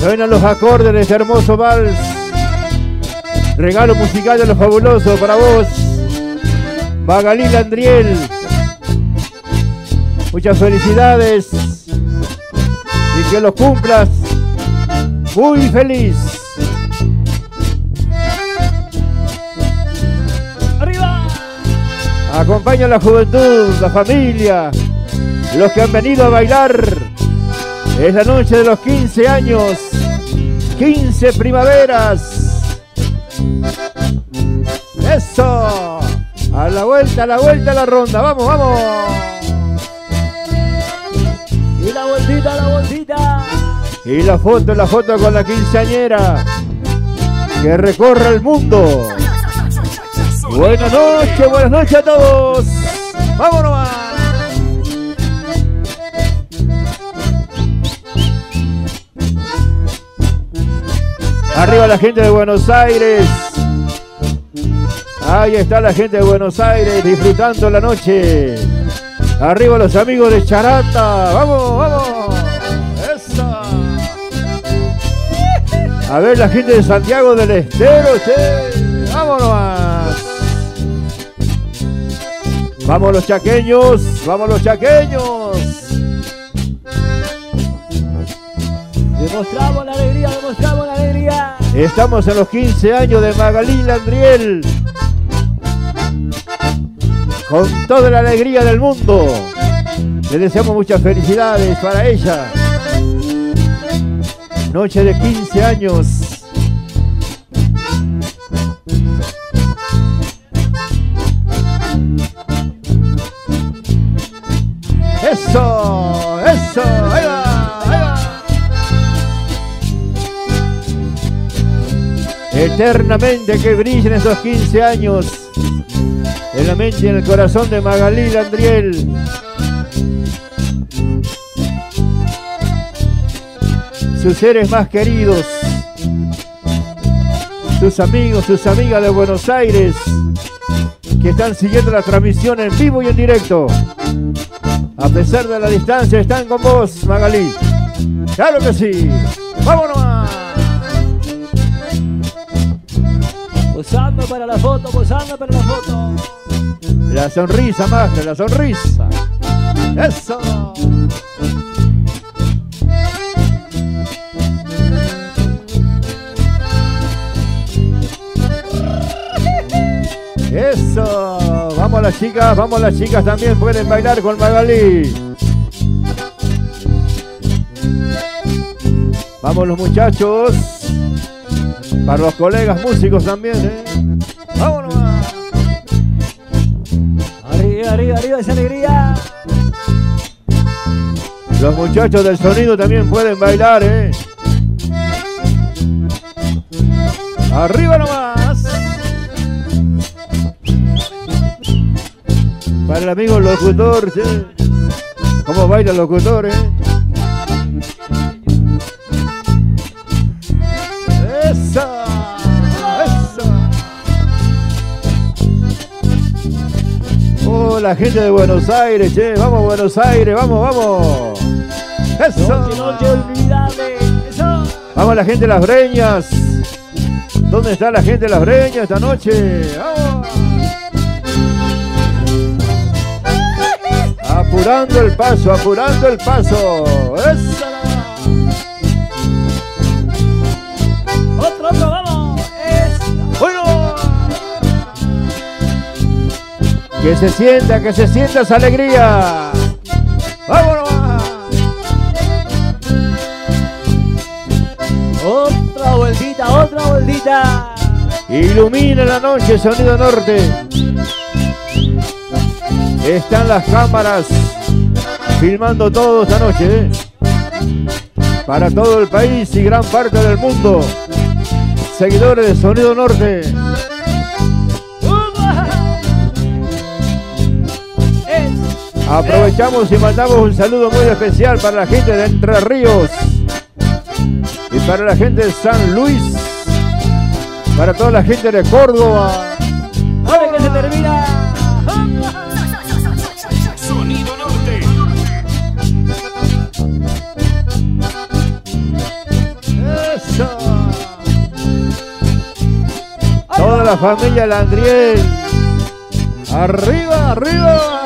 Suenan los acordes de este hermoso vals. Regalo musical de los fabulosos para vos. Magalí Landriel. Muchas felicidades. Y que los cumplas muy feliz. ¡Arriba! Acompaña a la juventud, la familia, los que han venido a bailar. Es la noche de los 15 años, 15 primaveras. Eso. A la vuelta, a la vuelta, a la ronda. Vamos, vamos. Y la vueltita, la vueltita. Y la foto, la foto con la quinceañera. Que recorre el mundo. Buenas noches, buenas noches a todos. Vámonos. Arriba la gente de Buenos Aires. Ahí está la gente de Buenos Aires disfrutando la noche. Arriba los amigos de Charata. Vamos, vamos. Eso. A ver la gente de Santiago del Estero. che. Vámonos. más. Vamos los chaqueños. Vamos los chaqueños. Demostramos la alegría, demostramos la alegría. Estamos en los 15 años de Magalí Landriel. Con toda la alegría del mundo. Le deseamos muchas felicidades para ella. Noche de 15 años. Eso, eso, Eternamente que brillen esos 15 años en la mente y en el corazón de Magalí Landriel. Sus seres más queridos, sus amigos, sus amigas de Buenos Aires, que están siguiendo la transmisión en vivo y en directo. A pesar de la distancia, están con vos, Magalí. Claro que sí. ¡Vámonos! Posando para la foto, posando para la foto. La sonrisa, más la sonrisa. Eso. Eso. Vamos las chicas, vamos las chicas también pueden bailar con Magalí. Vamos los muchachos. Para los colegas músicos también, ¿eh? Vámonos. Arriba, arriba, arriba esa alegría. Los muchachos del sonido también pueden bailar, ¿eh? Arriba nomás. Para el amigo locutor, ¿sí? ¿Cómo baila el locutor, eh? La gente de Buenos Aires, che. Vamos, Buenos Aires, vamos, vamos. ¡Eso! Noche, noche olvidable. Eso. Vamos la gente de las breñas. ¿Dónde está la gente de las breñas esta noche? ¡Vamos! Apurando el paso, apurando el paso. ¡Eso! Que se sienta, que se sienta esa alegría. ¡Vámonos! Otra vueltita, otra vueltita. Ilumina la noche, sonido norte. Están las cámaras filmando todo esta noche. ¿eh? Para todo el país y gran parte del mundo. Seguidores de Sonido Norte. Aprovechamos y mandamos un saludo muy especial para la gente de Entre Ríos y para la gente de San Luis, para toda la gente de Córdoba. ¡Ahora que se termina! Sonido Norte. Eso. Toda la familia Landriel. Arriba, arriba.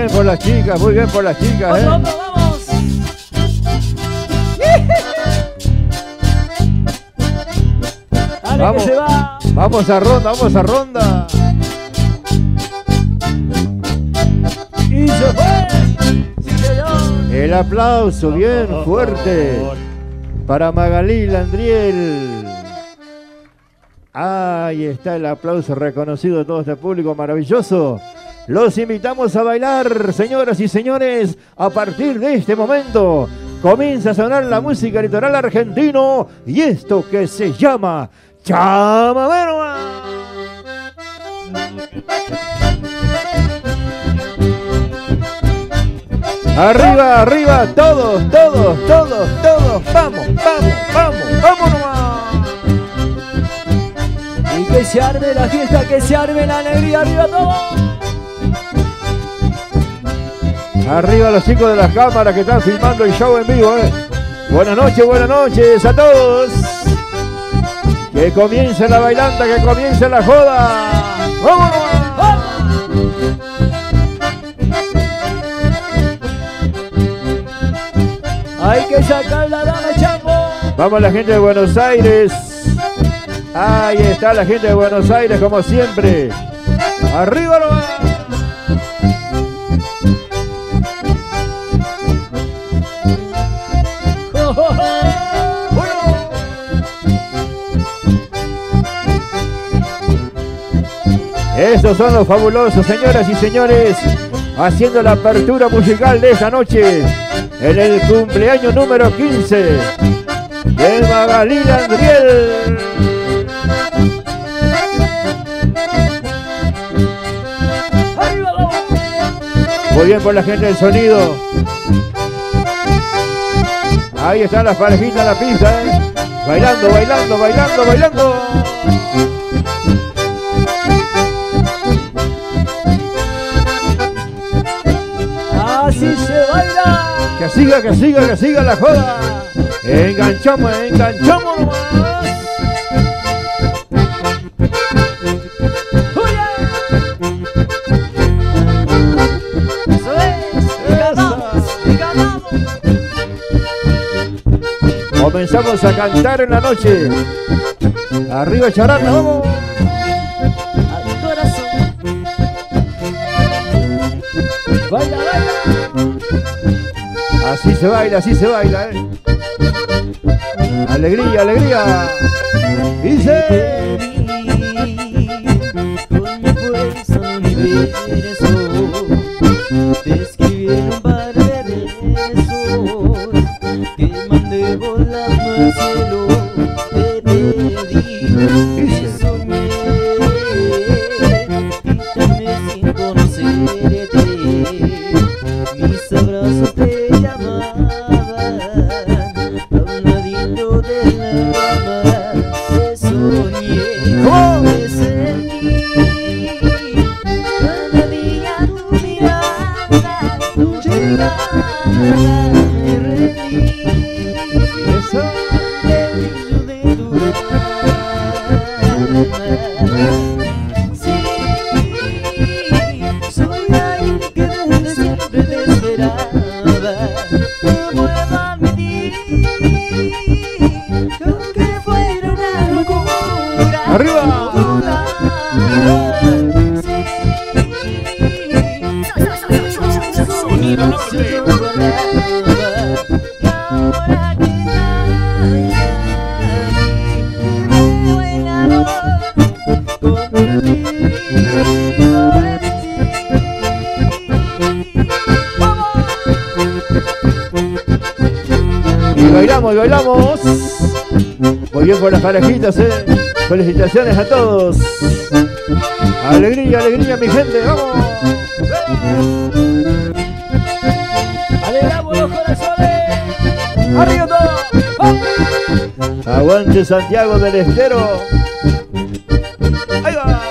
Bien por las chicas, muy bien por las chicas, ¿eh? vamos. Dale Vamos. que se va. Vamos a ronda, vamos a ronda. Y se fue. Sí, señor. El aplauso bien fuerte para Magalí Landriel. Ahí está el aplauso reconocido de todo este público maravilloso. Los invitamos a bailar, señoras y señores, a partir de este momento. Comienza a sonar la música litoral argentino y esto que se llama Chamamero. Arriba, arriba, todos, todos, todos, todos. Vamos, vamos, vamos, vamos nomás. Y que se arme la fiesta, que se arme la alegría, arriba todo. Arriba los chicos de las cámaras que están filmando el show en vivo. eh. Buenas noches, buenas noches a todos. Que comience la bailanta, que comience la joda. ¡Vamos nomás! Hay que sacar la dama, champo. Vamos la gente de Buenos Aires. Ahí está la gente de Buenos Aires como siempre. Arriba nomás. Esos son los fabulosos, señoras y señores, haciendo la apertura musical de esta noche en el cumpleaños número 15 de Magalí Andriel. Muy bien por la gente del sonido. Ahí están las parejitas en la pista, ¿eh? Bailando, bailando, bailando, bailando. Así se baila. Que siga, que siga, que siga la joda. Enganchamos, enganchamos nomás. Eso es. Ganamos. Ganamos. Comenzamos a cantar en la noche. Arriba charanda, vamos. Así se baila, así se baila, ¿eh? Alegría, alegría. Dice. Felicitaciones a todos. Alegría, alegría, mi gente, vamos. Alegramos los corazones. Arriba todo. ¡Vamos! Aguante Santiago del Estero. Ahí va.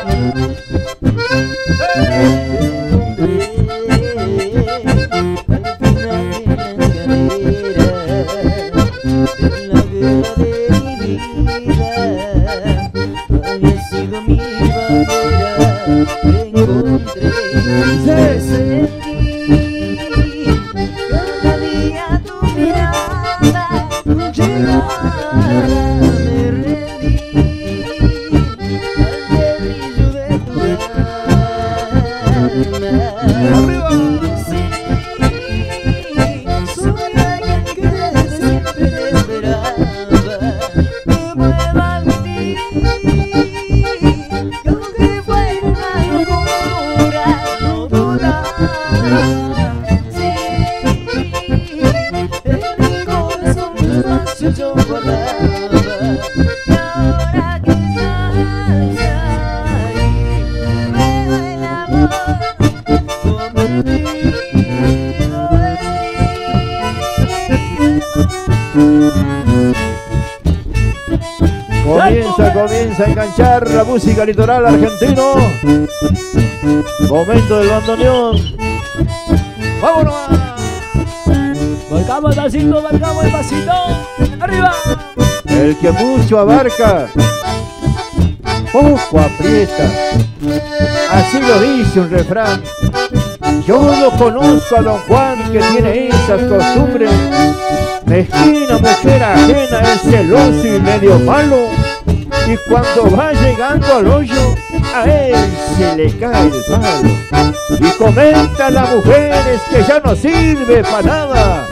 Litoral argentino. Momento del bandoneón. ¡Vámonos! Marcamos el pasito, marcamos el pasito. ¡Arriba! El que mucho abarca, poco aprieta. Así lo dice un refrán. Yo no conozco a don Juan que tiene esas costumbres. Mezquina, mujer ajena, es celoso y medio malo y cuando va llegando al hoyo, a él se le cae el palo. Y comenta a las mujeres que ya no sirve para nada.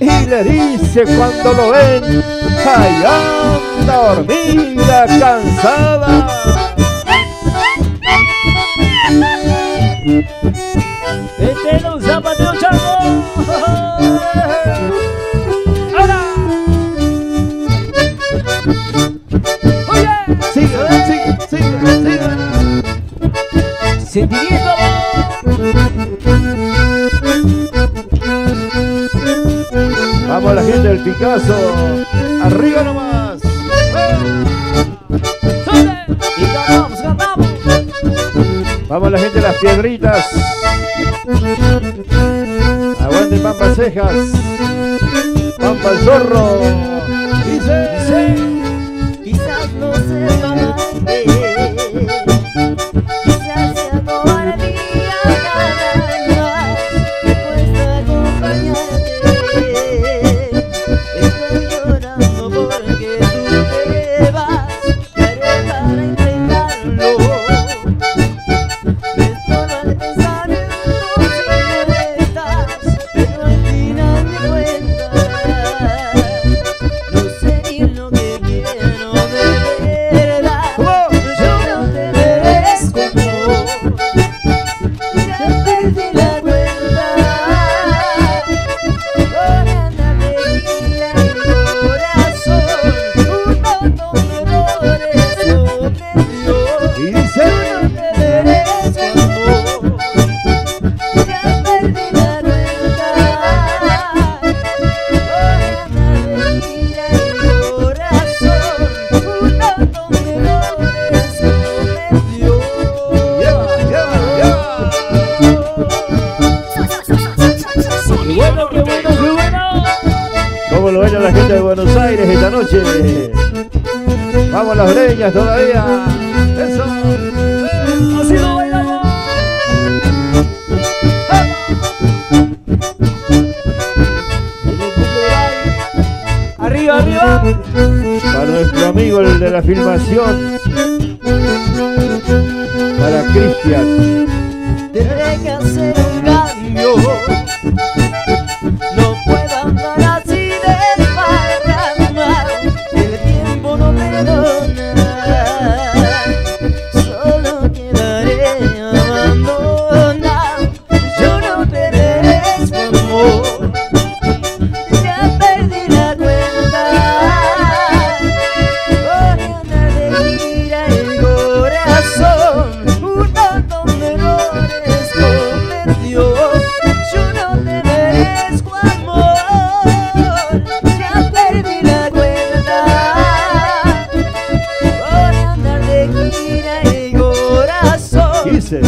Y le dice cuando lo ven, ¡ay, anda dormida, cansada! Este sentimiento. Vamos la gente del Picasso. Arriba nomás. Y ganamos, ganamos. Vamos la gente de las piedritas. Aguante Pampa Cejas. Pampa el zorro. Dice, dice. Todavía. La filmación. dice.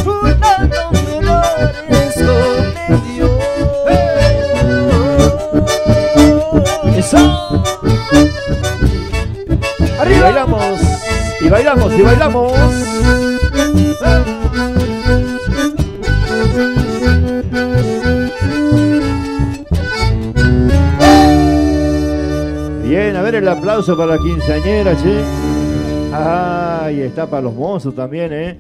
Arriba. Y bailamos, y bailamos, y bailamos. Bien, a ver el aplauso para la quinceañera, che. Ay, está para los mozos también, ¿eh?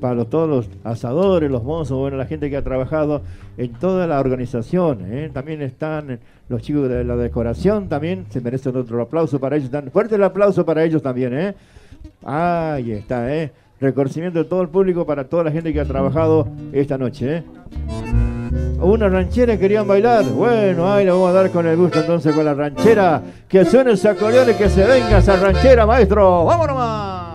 Para todos los asadores, los mozos, bueno, la gente que ha trabajado en toda la organización, ¿eh? También están los chicos de la decoración, también se merecen otro aplauso para ellos. Fuerte el aplauso para ellos también, ¿eh? Ahí está, ¿eh? Reconocimiento de todo el público para toda la gente que ha trabajado esta noche, ¿eh? Una ranchera querían bailar. Bueno, ahí le vamos a dar con el gusto entonces con la ranchera. Que suene ese acordeón y que se venga esa ranchera, maestro. ¡Vámonos más!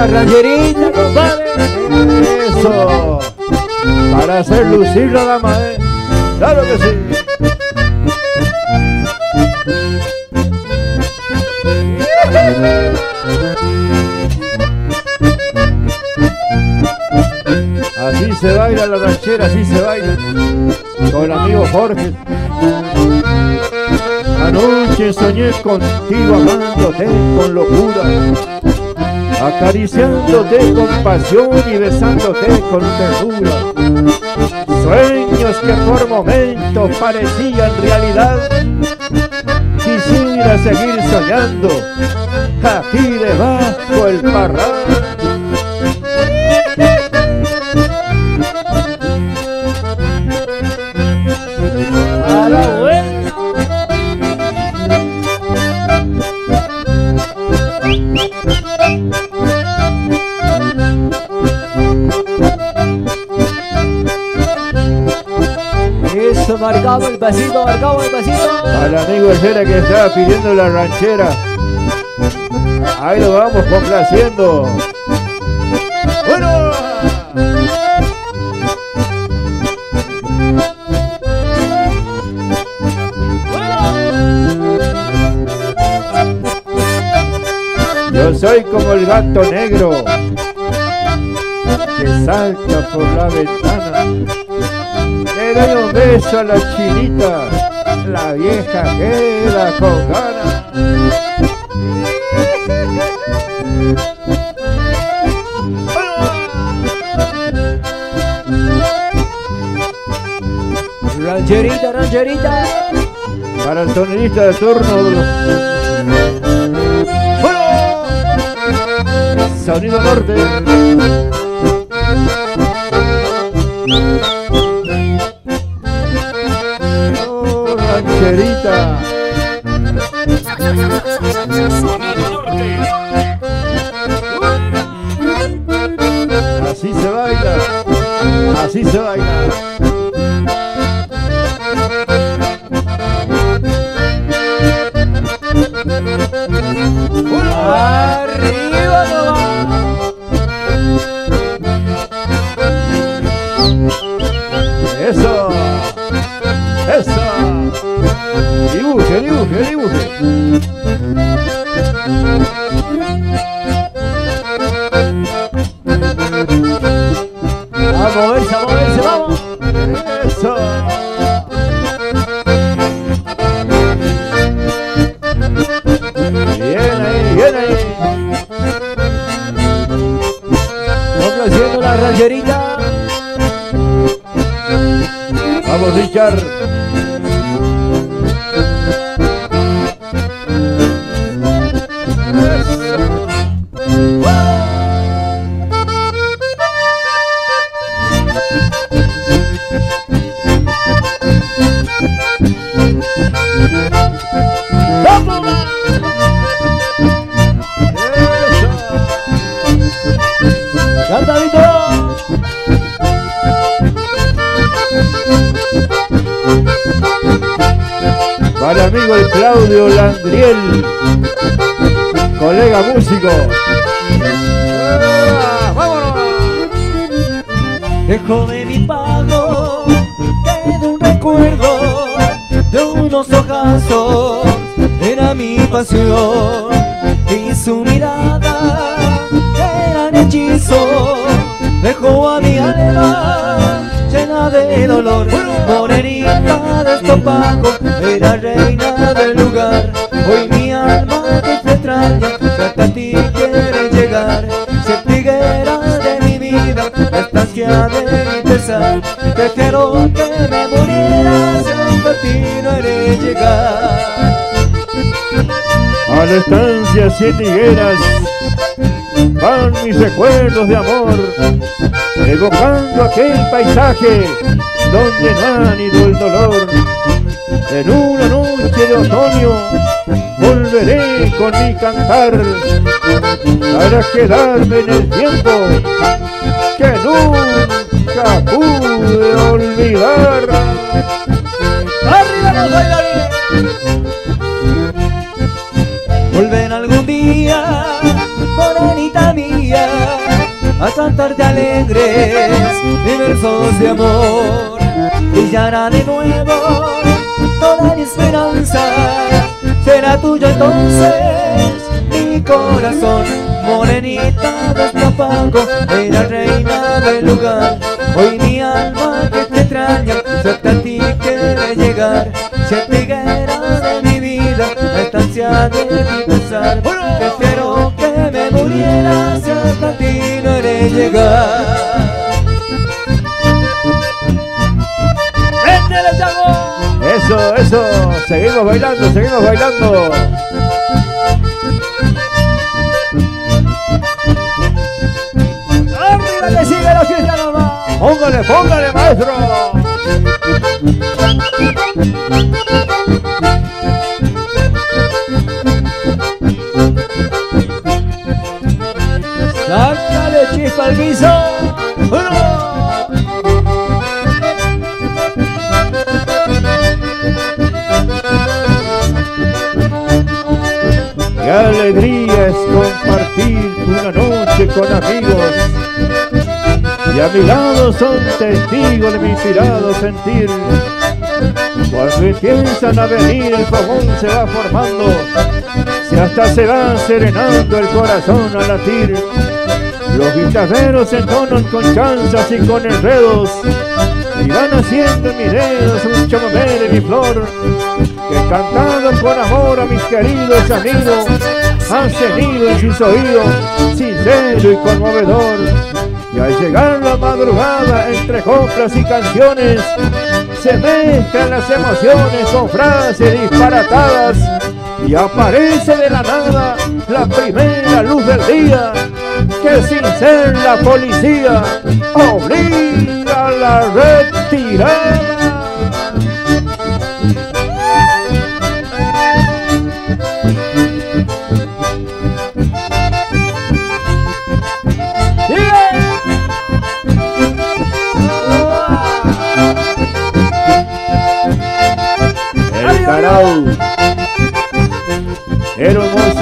¡De rancherita, compadre! Eso. Para hacer lucir la dama, ¿eh? Claro que sí. Así se baila la ranchera, así se baila. Con el amigo Jorge. Anoche soñé contigo amándote con locura, acariciándote con pasión y besándote con ternura. Sueños que por momentos parecían realidad. Quisiera seguir soñando aquí debajo el parral. Pasito, marcamos el pasito. Al amigo Herrera que estaba pidiendo la ranchera. Ahí lo vamos complaciendo. ¡Bueno! Yo soy como el gato negro que salta por la ventana. Le doy un beso a la chinita, la vieja queda con ganas. Rancherita, rancherita. Para el tonelista de turno. Sonido norte. Rancherita. Era mi pasión y su mirada era un hechizo, dejó a mi alma llena de dolor Morenita de estopaco Era reina del lugar Hoy mi alma que te extraña Hasta ti quiere llegar Se triguera de mi vida La estancia de mi pesar Te quiero que me muriera Llegar A la estancia siete higueras van mis recuerdos de amor, evocando aquel paisaje donde no ha ido el dolor. En una noche de otoño volveré con mi cantar para quedarme en el tiempo que nunca pude olvidar. Volver algún día morenita mía, a cantarte alegres de versos de amor. Brillará de nuevo toda mi esperanza, será tuyo entonces mi corazón. Morenita de Estropaco, era reina del lugar. Hoy mi alma que te extraña, cerca a ti quiere llegar. Se higuera de mi vida, la estancia de mi pesar. Prefiero que me muriera si hasta ti no haré llegar. Eso, eso, seguimos bailando, seguimos bailando. ¡Arriba que sigue la fiesta nomás! Póngale, póngale, maestro. Con amigos. Y a mi lado son testigos de mi inspirado sentir. Cuando empiezan a venir el fogón se va formando. Si hasta se va serenando el corazón al latir. Los guitarreros entonan con chanzas y con enredos. Y van haciendo en mis dedos un chamamé de mi flor. Que cantado con amor a mis queridos amigos. Han sentido en sus oídos sincero y conmovedor. Y al llegar la madrugada entre coplas y canciones, se mezclan las emociones con frases disparatadas y aparece de la nada la primera luz del día que sin ser la policía obliga a la retirada.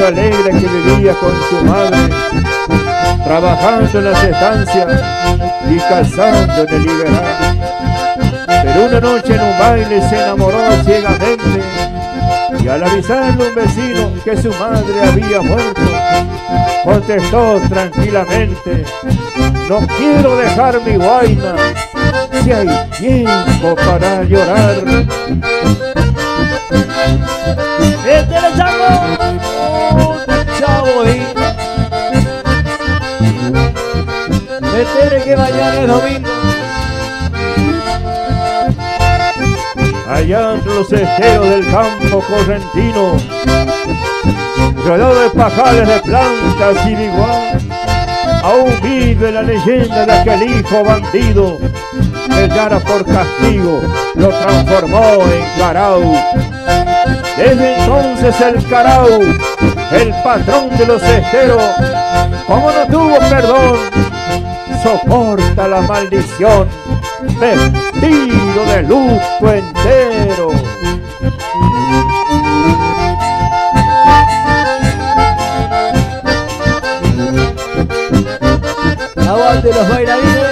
Alegre que vivía con su madre, trabajando en las estancias y cazando en el liberal. Pero una noche en un baile se enamoró ciegamente y al avisarle un vecino que su madre había muerto, contestó tranquilamente, no quiero dejar mi guaina si hay tiempo para llorar. ¡Métele, chavo! Métele que mañana es domingo. allá entre los esteros del campo correntino, rodeado de pajales de plantas y igual, aún vive la leyenda de aquel hijo bandido que Yara por castigo lo transformó en Carau. Desde entonces el Carau, el patrón de los esteros, como no tuvo perdón, soporta la maldición vestido de luto entero. Aguante los bailarines.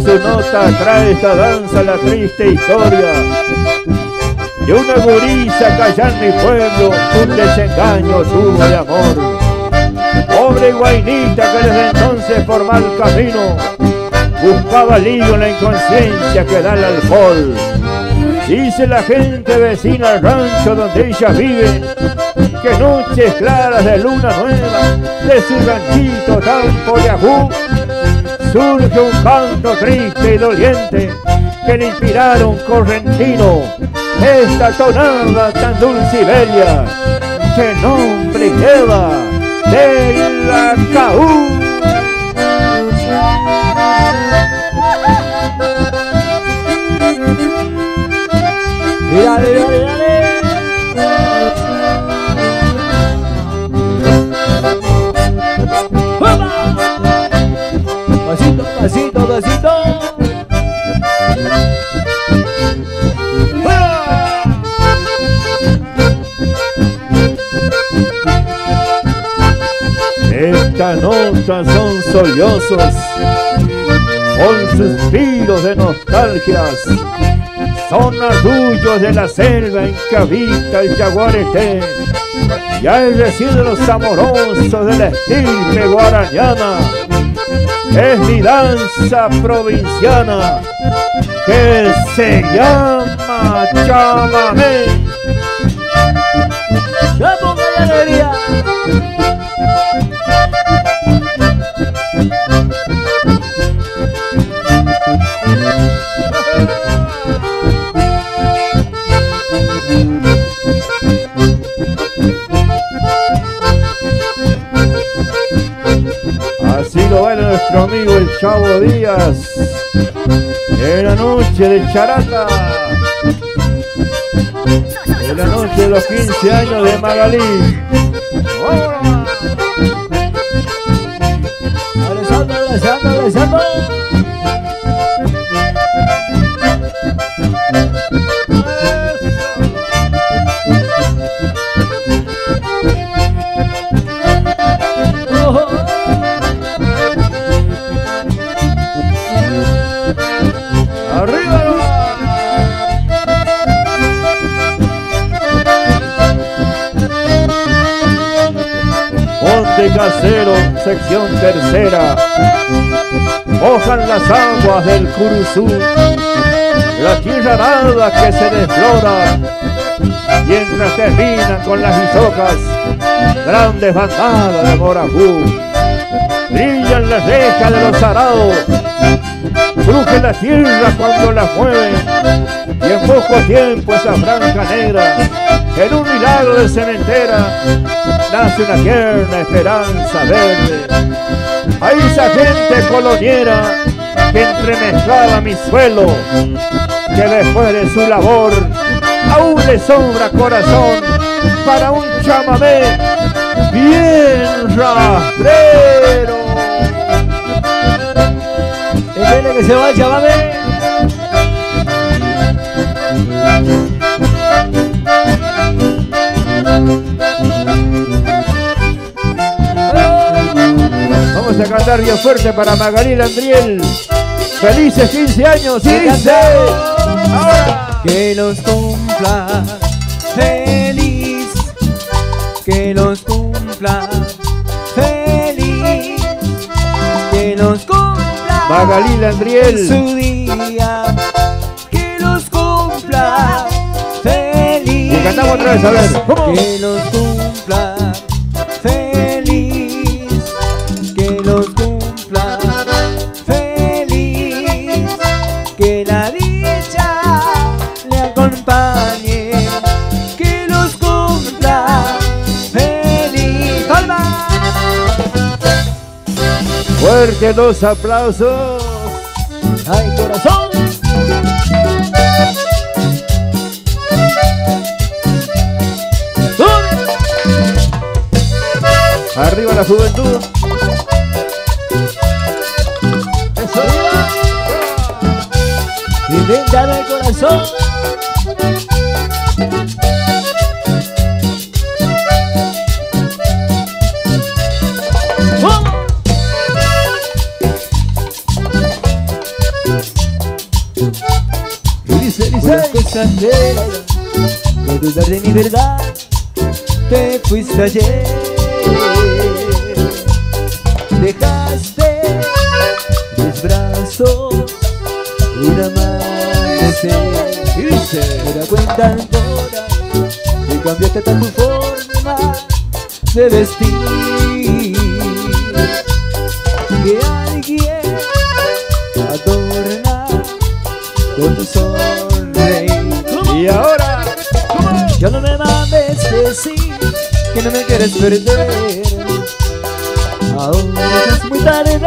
En su nota trae esta danza la triste historia de una gurisa que allá en mi pueblo un desengaño tuvo de amor. Pobre guainita que desde entonces por mal camino buscaba lío en la inconsciencia que da el alcohol. Dice la gente vecina al rancho donde ella vive que noches claras de luna nueva de su ranchito tan de surge un canto triste y doliente que le inspiraron correntino esta tonada tan dulce y bella que nombre lleva de la caú. Pasito. Esta nota son sollozos, con suspiros de nostalgias, son arrullos de la selva en que habita el jaguarete, ya el recién los amorosos de la estirpe guarañana, es mi danza provinciana que se llama chamamé. ¡Vamos, alegría! Chavo Díaz en la noche de Charata, en la noche de los 15 años de Magalí. ¡Vámonos! Abrazando, abrazando, abrazando. Tercera. Mojan las aguas del Curuzú, la tierra nada que se desflora, mientras terminan con las isocas, grandes bandadas de morajú. Brillan las rejas de los arados, cruje la tierra cuando la mueven y en poco tiempo esa franja negra en un milagro de cementera nace una tierna esperanza verde a esa gente coloniera que entremezclaba mi suelo que después de su labor aún le sobra corazón para un chamamé bien rastrero Espere que se vaya, mame. Vamos a cantar bien fuerte para Magalí Landriel. Felices 15 años, y dice. Ahora. Que los cumpla feliz. Que los cumpla feliz. Que los cumpla Magalí Landriel. su día. Que los cumpla feliz. Y cantamos otra vez, a ver. ¿Cómo? Que los cumpla Fuerte los aplausos. ¡Ay, corazón! Arriba la juventud. ¡Eso iba! Y dame el corazón. Extranjera No dudar de mi verdad Te fuiste ayer. Dejaste mis brazos Un amanecer. Y dice, Me da cuenta ahora Que cambiaste hasta tu forma de vestir. Que alguien adorna con tu sonreír Ya no me mandes decir que no me quieres perder. Ahora es muy tarde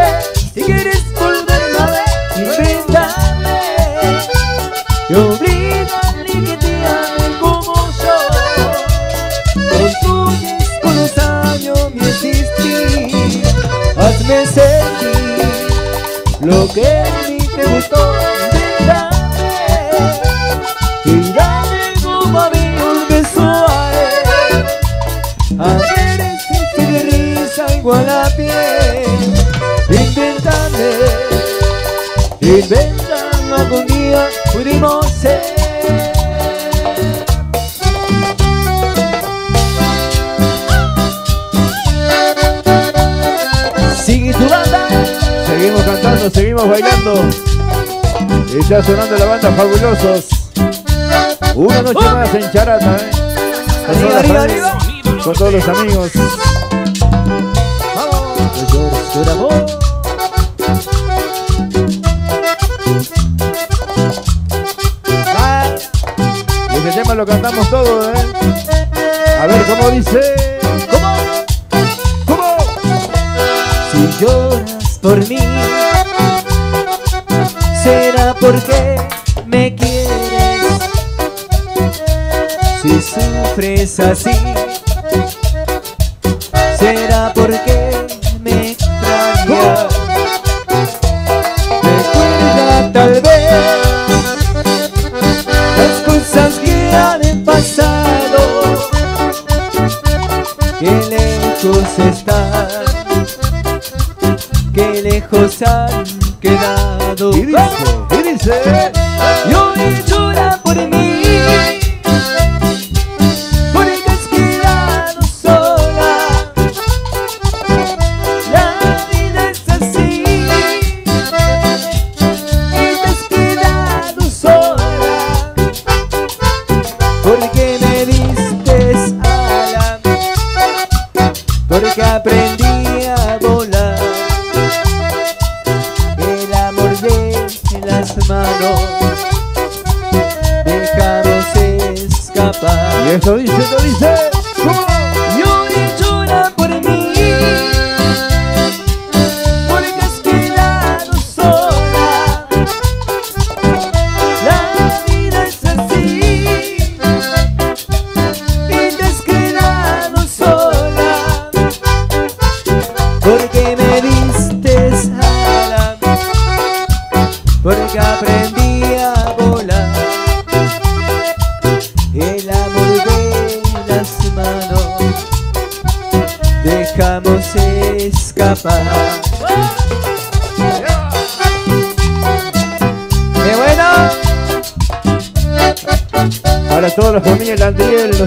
invéntame algún día pudimos ser Sigue tu banda seguimos cantando, seguimos bailando. Y está sonando la banda Fabulosos. Una noche más en Charata, ¿eh? Con Arriba, arriba. Con todos los amigos. No ese tema lo cantamos todo, ¿eh? A ver cómo dice. ¿Cómo? ¿Cómo? Si lloras por mí Será porque me quieres Si sufres así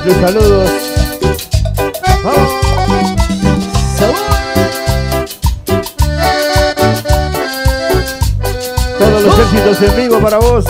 Nuestros saludos. ¡Vamos! Todos los éxitos en vivo para vos.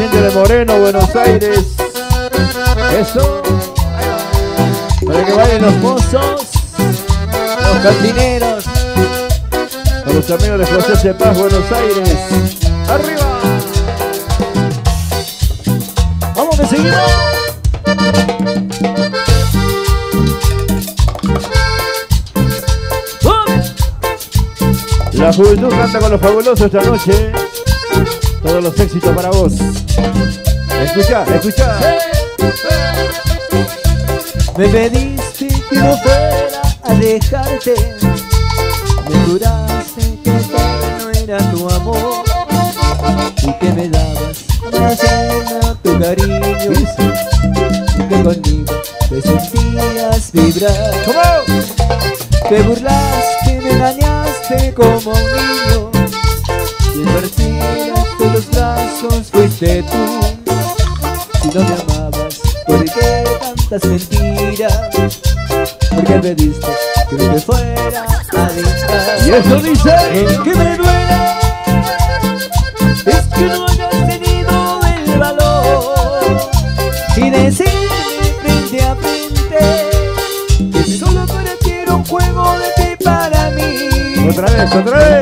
Gente de Moreno, Buenos Aires. Eso. Para que vayan los mozos, Los cantineros. a los amigos de José Cepaz, Buenos Aires. ¡Arriba! Vamos que seguimos. La juventud canta con los fabulosos esta noche. Todos los éxitos para vos. Escucha, escucha. Me pediste que no fuera a dejarte Me juraste que no era tu amor Y que me dabas una cena tu cariño Y que conmigo te sentías vibrar. Te burlaste, qué tantas mentiras? Porque me diste que te fuera a dejar Y eso dice. Que me duele es que no hayas tenido el valor Y decirme frente a frente Que solo para ti era un juego de ti para mí Otra vez, otra vez.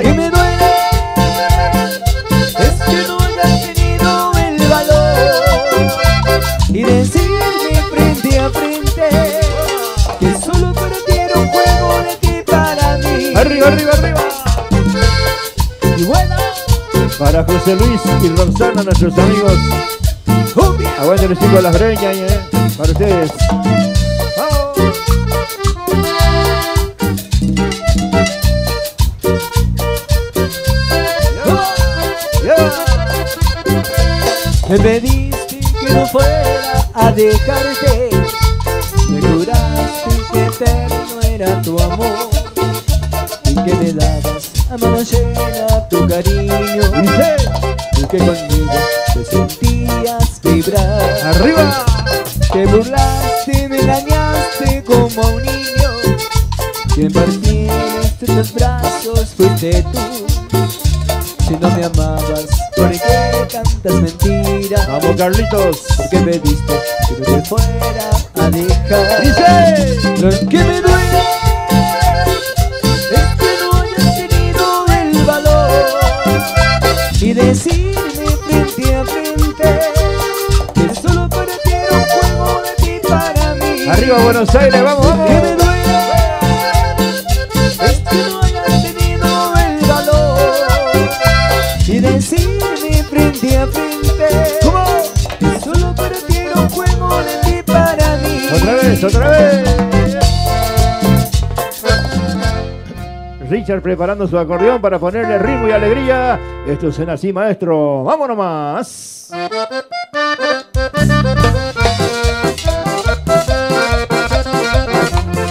Y bueno, Para José Luis y Roxana, nuestros amigos. cumbia. Aguanten los chicos las breñas, eh. Para ustedes. Me pediste que no fuera a dejarte Me juraste que eterno era tu amor Y que me a mano llena tu cariño Dice. Y que conmigo te sentías vibrar Arriba. Te burlaste, me engañaste como a un niño Quien partiste tus brazos fuiste tú Si no me amabas, ¿por qué tantas mentiras? Vamos, Carlitos. Porque me diste que no te fuera a dejar Dice. Lo que me duele Y decirme frente a frente Que solo para ti era un juego de ti para mí Arriba, Buenos Aires, vamos, que me duele es que no hayas tenido el valor Y decirme frente a frente ¿Cómo? Que solo para ti era un juego de ti para mí Otra vez, otra vez. Richard preparando su acordeón para ponerle ritmo y alegría. Esto es en así, maestro. ¡Vámonos más!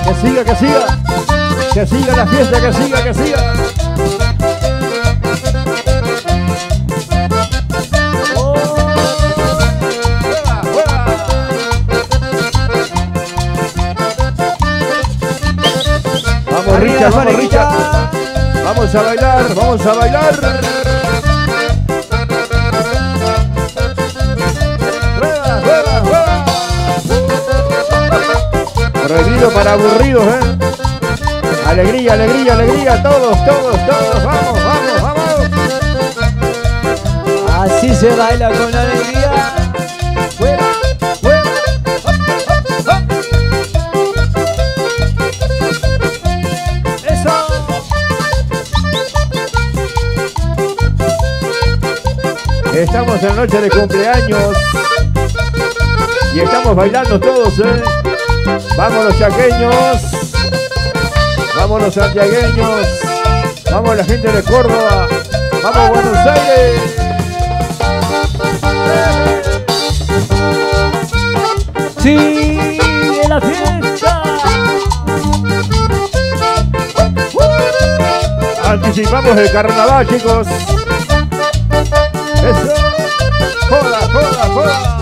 Que siga, que siga. Que siga la fiesta, que siga, que siga. ¡Juega, juega! Vamos Richard, vamos Richard. Vamos a bailar, vamos a bailar. Juega, juega, juega. Prohibido para aburridos, ¿eh? Alegría, alegría, alegría, todos, todos, todos. Vamos, vamos, vamos. Así se baila con alegría. Estamos en noche de cumpleaños y estamos bailando todos, ¿eh? Vamos los chaqueños, vamos los santiagueños, vamos la gente de Córdoba, vamos Buenos Aires. Sigue la fiesta. Anticipamos el carnaval, chicos. Eso joda, joda, joda.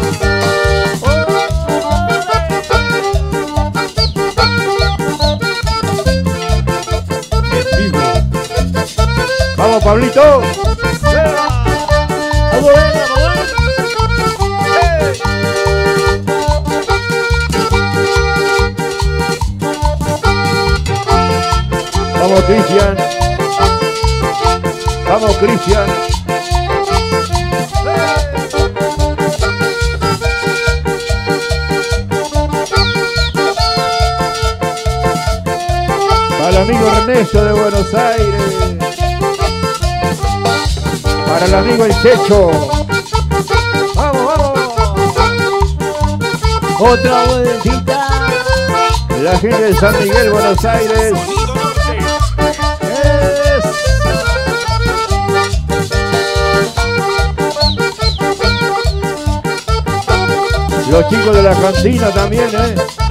Vivo. Vamos, Pablito. Vamos, Vamos, Cristian. Vamos, Cristian. Amigo Ernesto de Buenos Aires. Para el amigo El Checho. Vamos, vamos. Otra vueltita. La gente de San Miguel, Buenos Aires. Es. Los chicos de la cantina también, ¿eh?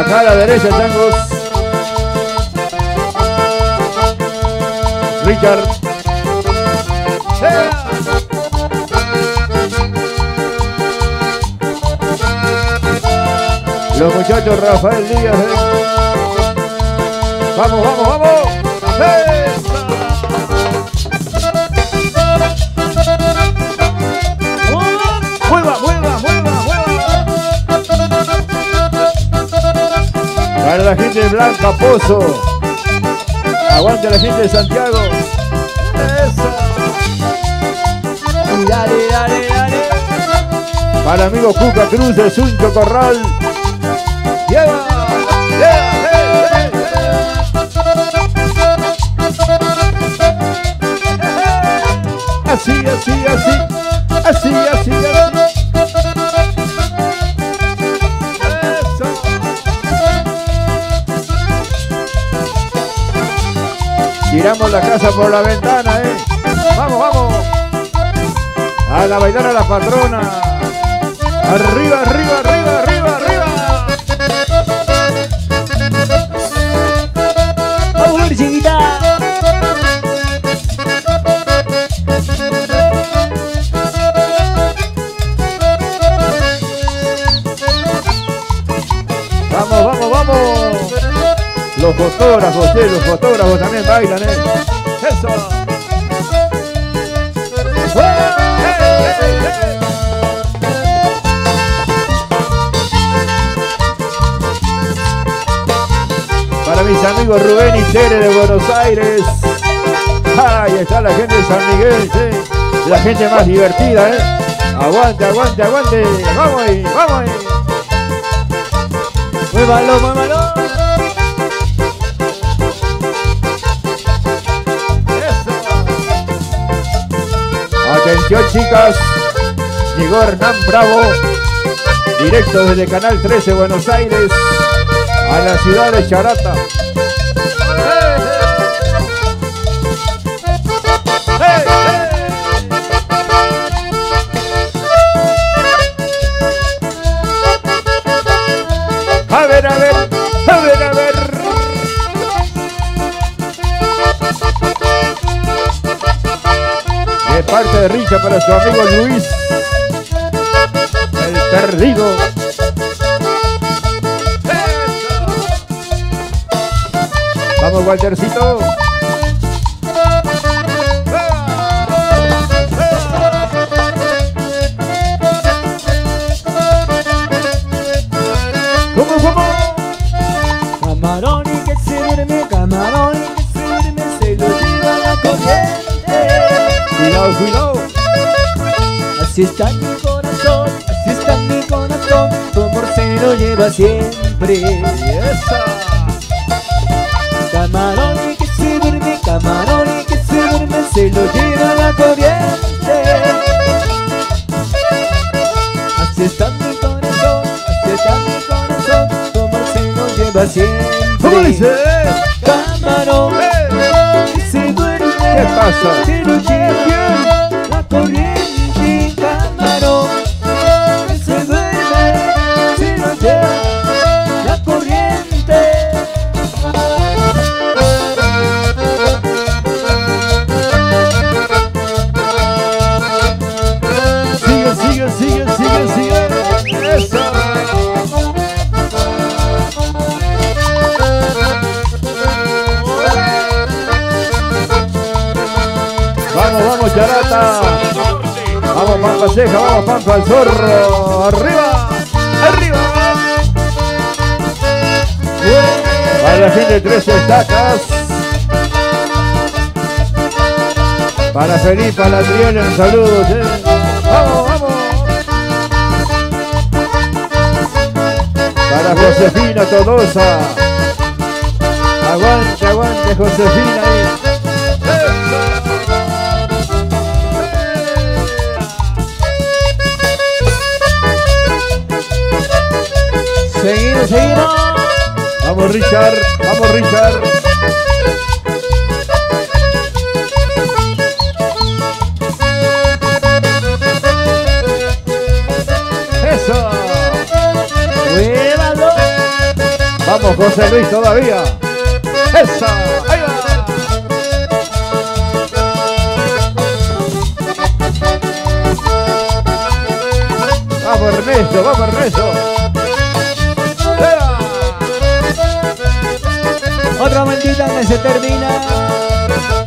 Acá a la derecha estamos. Richard. Los muchachos Rafael Díaz. ¿eh? Vamos, vamos, vamos. Mueva, Para la gente de Blanca Pozo. Aguante la gente de Santiago. Eso. Dale, dale, dale. Para amigo Cuca Cruz de Suncho Corral. ¡Lleva! Tiramos la casa por la ventana, ¿eh? Vamos, vamos. A la bailar a la patrona. Arriba, arriba, arriba, Los fotógrafos, los fotógrafos también bailan, ¿eh? Eso. Para mis amigos Rubén y Tere de Buenos Aires. Ahí está la gente de San Miguel. La gente más divertida, ¿eh? Aguante, aguante, aguante. Vamos ahí, vamos ahí. Muévalo, muévalo. Atención chicas, llegó Hernán Bravo, directo desde Canal 13 Buenos Aires, a la ciudad de Charata. Para su amigo Luis. El perdido. Vamos, Waltercito. ¿Cómo, cómo? Camarón y que duerme, camarón y que se duerme, se lo lleva la corriente. Cuidado, cuidado. Así está mi corazón, así está mi corazón, tu amor se lo lleva siempre. Esa. Camarón y que se duerme, camarón y que se duerme, se lo lleva la corriente. Así está mi corazón, así está mi corazón, tu amor se lo lleva siempre. ¿Cómo dice? Camarón ¡Eh! que se duerme, ¿Qué pasa? se lo lleva Vamos, vamos, Charata. Vamos, Pampa Ceja, vamos, Pampa al zorro. Arriba, arriba. Para la gente de tres estacas. Para Felipe, para Adriana, un saludo. ¿eh? Vamos, vamos. Para Josefina Todosa. Aguante, aguante, Josefina ahí. Seguido, seguido. Vamos, Richard, vamos, Richard. Eso. Muévalo. Vamos, José Luis, todavía. Esa. Ahí va. Vamos, Ernesto, vamos, Ernesto. Otra vueltita que se termina.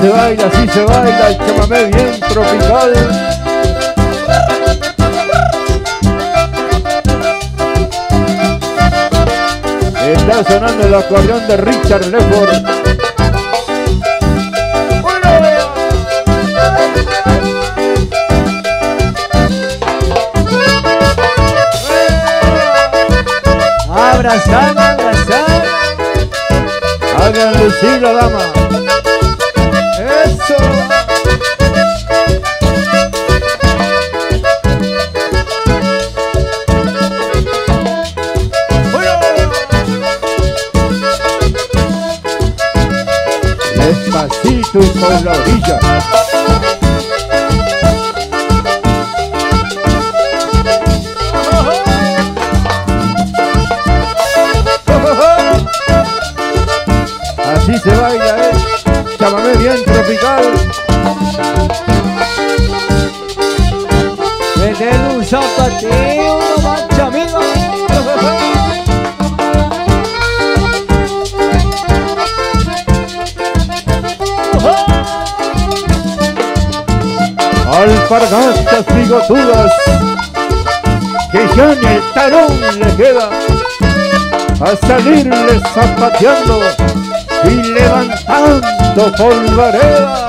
Se baila, así se baila, el chamamé bien tropical. Está sonando el acordeón de Richard Lefford. Abrazar, abrazar. Hagan lucir la dama. Y por la orilla. Alpargatas bigotudas. Que ya ni el talón le queda. A salirle zapateando y levantando polvareda.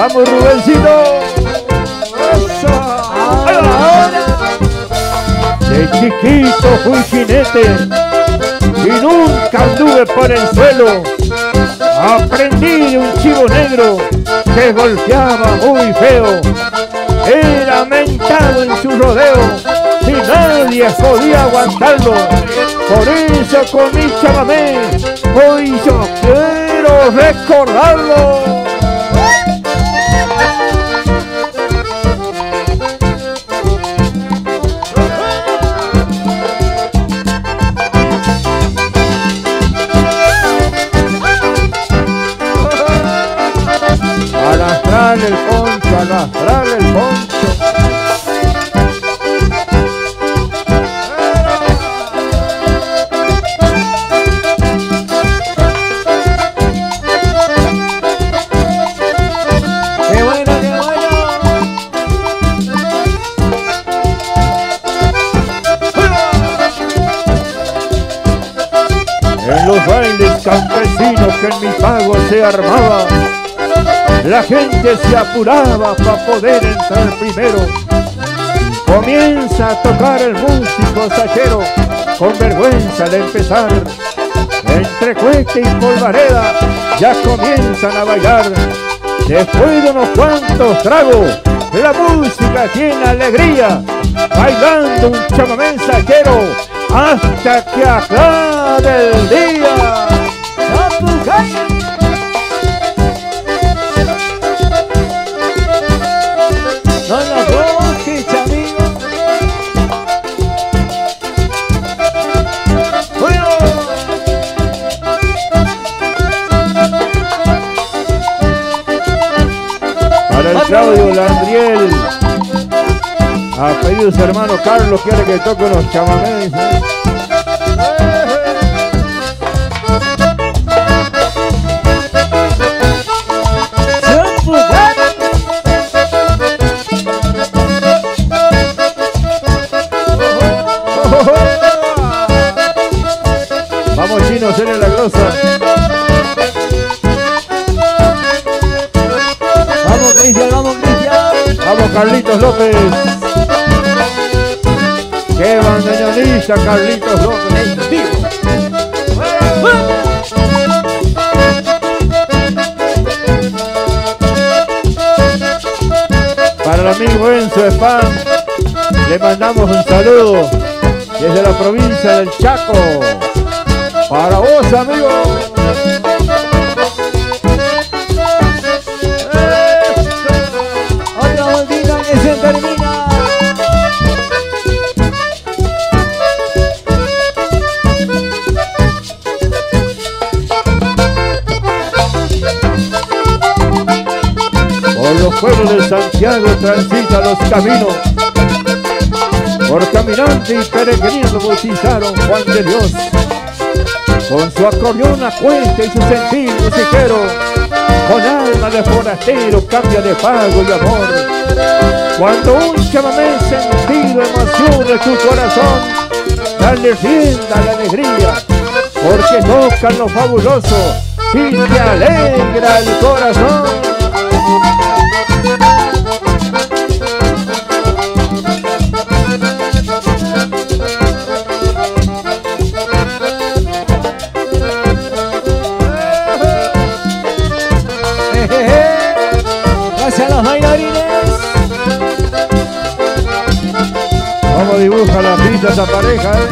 Vamos, Rubencito. Eso. De chiquito fui jinete y nunca anduve por el suelo. Aprendí de un chivo negro que golpeaba muy feo. Era mentado en su rodeo y nadie podía aguantarlo. Por eso con mi chamamé hoy yo quiero recordarlo. Campesinos que en mi pago se armaba. La gente se apuraba para poder entrar primero. Comienza a tocar el músico sachero con vergüenza de empezar. Entre cueste y polvareda ya comienzan a bailar. Después de unos cuantos tragos, la música tiene alegría, bailando un chamamé sachero hasta que acabe el día. Claudio Landriel, a pedido de su hermano Carlos, quiere que toque unos chamamés. ¿eh? Carlitos López. Qué bandoneonista Carlitos López. Para el amigo Enzo Spam, le mandamos un saludo desde la provincia del Chaco. Para vos, amigo. Pueblos de Santiago transita los caminos. Por caminante y peregrino bautizaron Juan de Dios. Con su acordeón a cuenta y su sentir musiquero. Con alma de forastero cambia de pago y amor. Cuando un chamamé sentido emociona tu corazón, dale rienda la alegría, porque tocan lo fabuloso y te alegra el corazón. Vamos dibuja